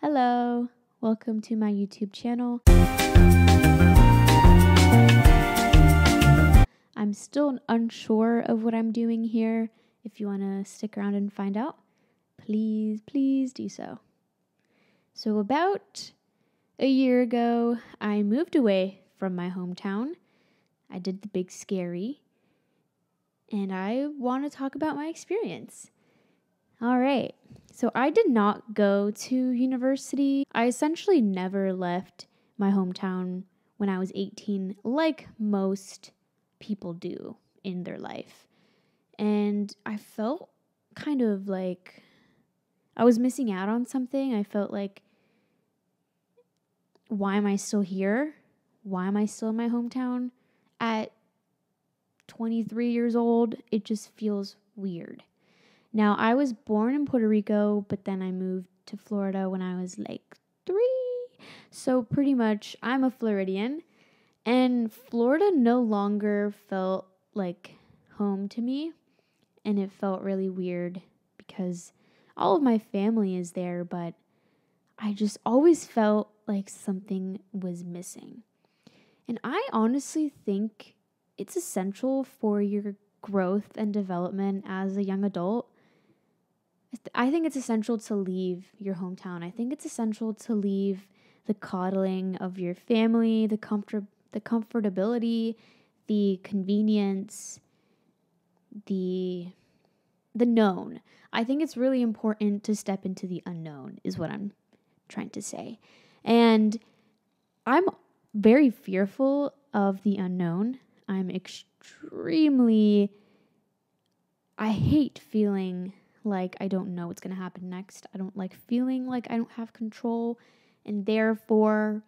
Hello, welcome to my YouTube channel. I'm still unsure of what I'm doing here. If you want to stick around and find out, please, please do so. So, about a year ago, I moved away from my hometown. I did the big scary, and I want to talk about my experience. All right. So I did not go to university. I essentially never left my hometown when I was 18, like most people do in their life. And I felt kind of like I was missing out on something. I felt like, why am I still here? Why am I still in my hometown? At 23 years old, it just feels weird. Now, I was born in Puerto Rico, but then I moved to Florida when I was like three. So, pretty much, I'm a Floridian. And Florida no longer felt like home to me. And it felt really weird because all of my family is there, but I just always felt like something was missing. And I honestly think it's essential for your growth and development as a young adult I think it's essential to leave your hometown. I think it's essential to leave the coddling of your family, the comfort the comfortability, the convenience, the the known. I think it's really important to step into the unknown is what I'm trying to say. And I'm very fearful of the unknown. I'm extremely I hate feeling like I don't know what's going to happen next. I don't like feeling like I don't have control. And therefore,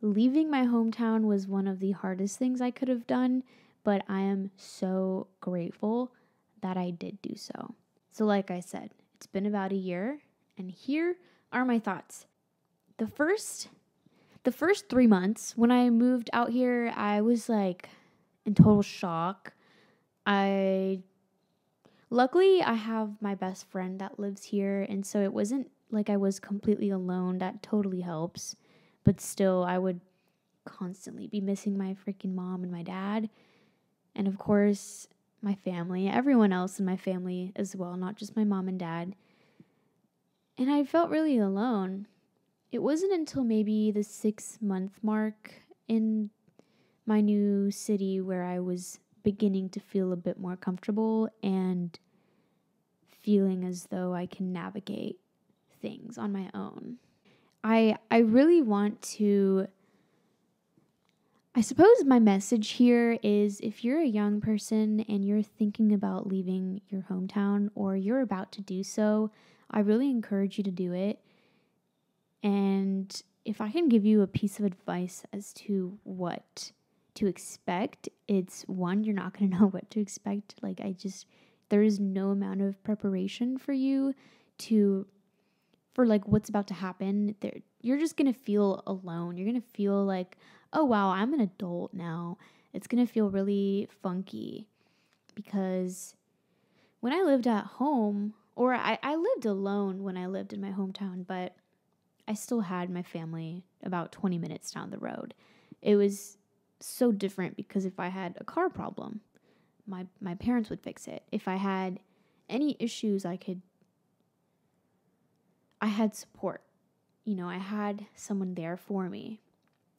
leaving my hometown was one of the hardest things I could have done. But I am so grateful that I did do so. So, like I said, it's been about a year, and here are my thoughts. The first the first 3 months when I moved out here, I was like in total shock. I Luckily, I have my best friend that lives here, and so it wasn't like I was completely alone. That totally helps. But still, I would constantly be missing my freaking mom and my dad. And of course, my family, everyone else in my family as well, not just my mom and dad. And I felt really alone. It wasn't until maybe the six month mark in my new city where I was beginning to feel a bit more comfortable and feeling as though I can navigate things on my own. I I really want to I suppose my message here is if you're a young person and you're thinking about leaving your hometown or you're about to do so, I really encourage you to do it. And if I can give you a piece of advice as to what to expect, it's one, you're not going to know what to expect. Like, I just, there is no amount of preparation for you to, for like what's about to happen. There, you're just going to feel alone. You're going to feel like, oh, wow, I'm an adult now. It's going to feel really funky because when I lived at home, or I, I lived alone when I lived in my hometown, but I still had my family about 20 minutes down the road. It was so different because if I had a car problem, my my parents would fix it. If I had any issues, I could I had support. You know, I had someone there for me.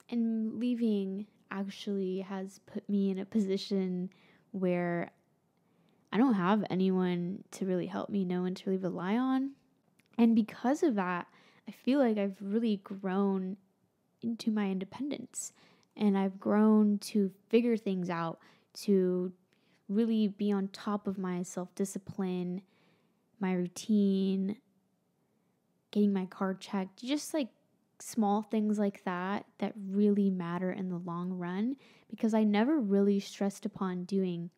And leaving actually has put me in a position where I don't have anyone to really help me, no one to really rely on. And because of that, I feel like I've really grown into my independence and I've grown to figure things out, to really be on top of my self discipline, my routine, getting my car checked, just like small things like that that really matter in the long run because I never really stressed upon doing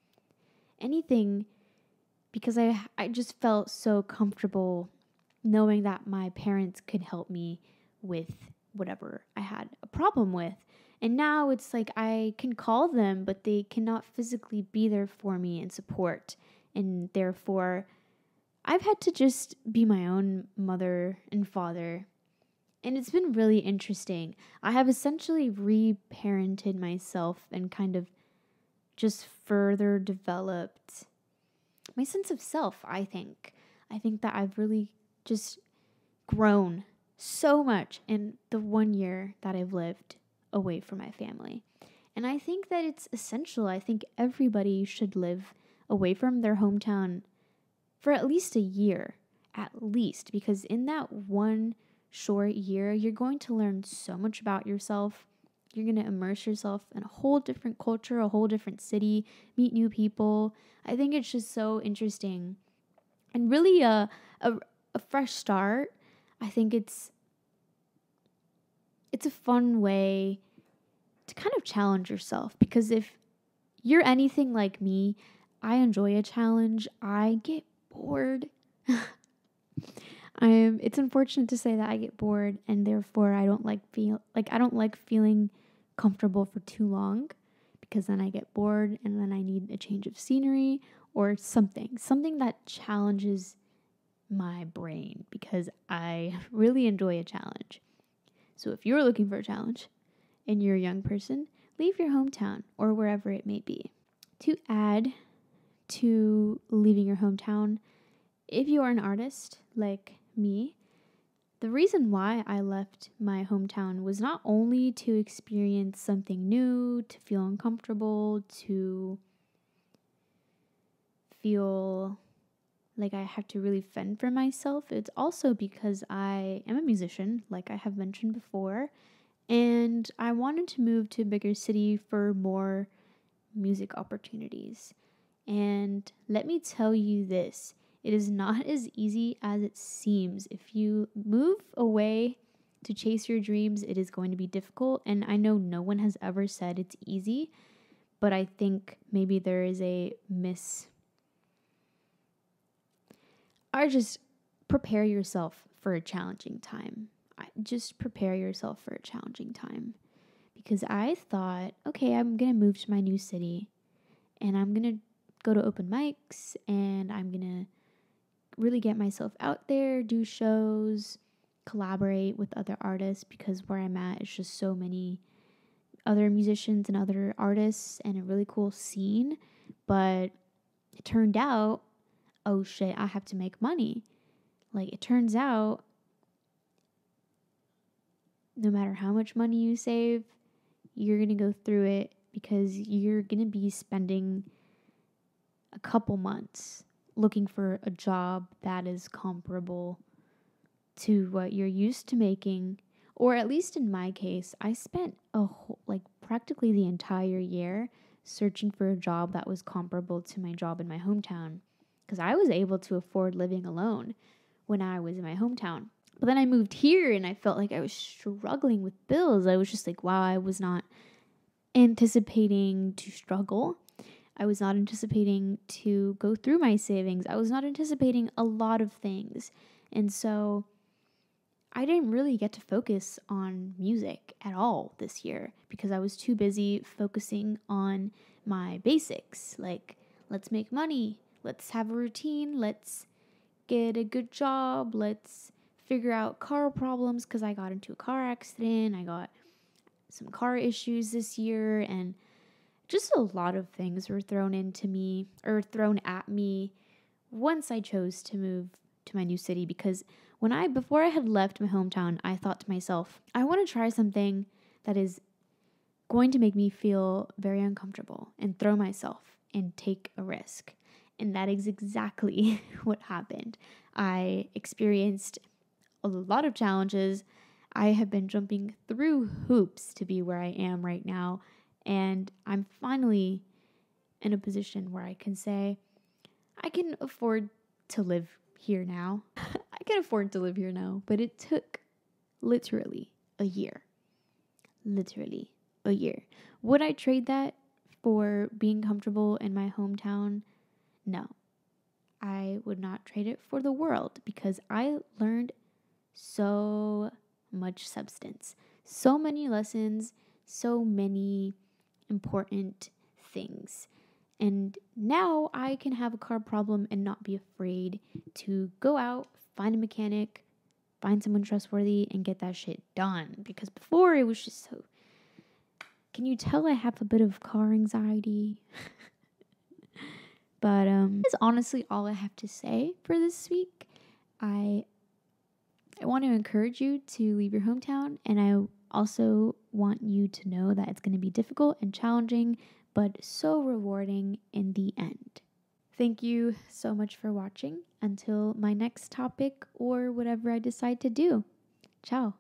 anything because I I just felt so comfortable knowing that my parents could help me with whatever I had a problem with and now it's like I can call them, but they cannot physically be there for me and support. And therefore, I've had to just be my own mother and father And it's been really interesting. I have essentially reparented myself and kind of just further developed my sense of self, I think. I think that I've really just grown so much in the one year that I've lived away from my family. And I think that it's essential. I think everybody should live away from their hometown for at least a year, at least, because in that one short year, you're going to learn so much about yourself. You're going to immerse yourself in a whole different culture, a whole different city, meet new people. I think it's just so interesting and really a, a, a fresh start. I think it's it's a fun way to kind of challenge yourself because if you're anything like me, I enjoy a challenge. I get bored. I'm it's unfortunate to say that I get bored and therefore I don't like feel like I don't like feeling comfortable for too long because then I get bored and then I need a change of scenery or something. Something that challenges my brain because I really enjoy a challenge. So if you're looking for a challenge and you're a young person, leave your hometown or wherever it may be. To add to leaving your hometown, if you are an artist like me, the reason why I left my hometown was not only to experience something new, to feel uncomfortable, to feel like I have to really fend for myself. It's also because I am a musician, like I have mentioned before, and I wanted to move to a bigger city for more music opportunities. And let me tell you this it is not as easy as it seems. If you move away to chase your dreams, it is going to be difficult. And I know no one has ever said it's easy, but I think maybe there is a miss. Or just prepare yourself for a challenging time. Just prepare yourself for a challenging time. Because I thought, okay, I'm going to move to my new city and I'm going to go to open mics and I'm going to really get myself out there, do shows, collaborate with other artists because where I'm at is just so many other musicians and other artists and a really cool scene. But it turned out, oh shit, I have to make money. Like it turns out, no matter how much money you save, you're going to go through it because you're going to be spending a couple months looking for a job that is comparable to what you're used to making or at least in my case i spent a whole like practically the entire year searching for a job that was comparable to my job in my hometown because i was able to afford living alone when i was in my hometown but then i moved here and i felt like i was struggling with bills i was just like wow i was not anticipating to struggle I was not anticipating to go through my savings. I was not anticipating a lot of things. And so I didn't really get to focus on music at all this year because I was too busy focusing on my basics like, let's make money, let's have a routine, let's get a good job, let's figure out car problems because I got into a car accident, I got some car issues this year, and just a lot of things were thrown into me or thrown at me once I chose to move to my new city because when I before I had left my hometown, I thought to myself, I want to try something that is going to make me feel very uncomfortable and throw myself and take a risk. And that is exactly what happened. I experienced a lot of challenges. I have been jumping through hoops to be where I am right now and I'm finally in a position where I can say, I can afford to live here now. I can afford to live here now, but it took literally a year. Literally a year. Would I trade that for being comfortable in my hometown? No. I would not trade it for the world because I learned so much substance, so many lessons, so many important things. And now I can have a car problem and not be afraid to go out, find a mechanic, find someone trustworthy and get that shit done. Because before it was just so. Can you tell I have a bit of car anxiety? but um, that's honestly all I have to say for this week. I I want to encourage you to leave your hometown, and I also want you to know that it's going to be difficult and challenging, but so rewarding in the end. Thank you so much for watching. Until my next topic or whatever I decide to do. Ciao.